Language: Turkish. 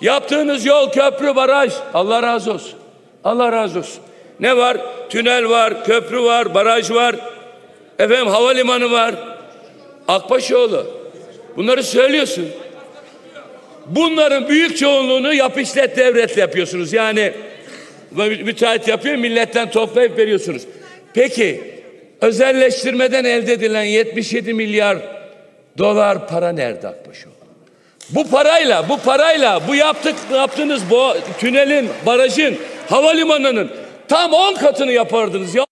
Yaptığınız yol, köprü, baraj. Allah razı olsun. Allah razı olsun. Ne var? Tünel var, köprü var, baraj var. Efendim havalimanı var. Akbaşoğlu. Bunları söylüyorsun. Bunların büyük çoğunluğunu yap işlet devletle yapıyorsunuz. Yani müteahhit yapıyor, milletten toplayıp veriyorsunuz. Peki özelleştirmeden elde edilen 77 milyar dolar para nerede Akbaşoğlu? Bu parayla, bu parayla, bu yaptık, yaptığınız bu tünelin, barajın, havalimanının tam 10 katını yapardınız ya.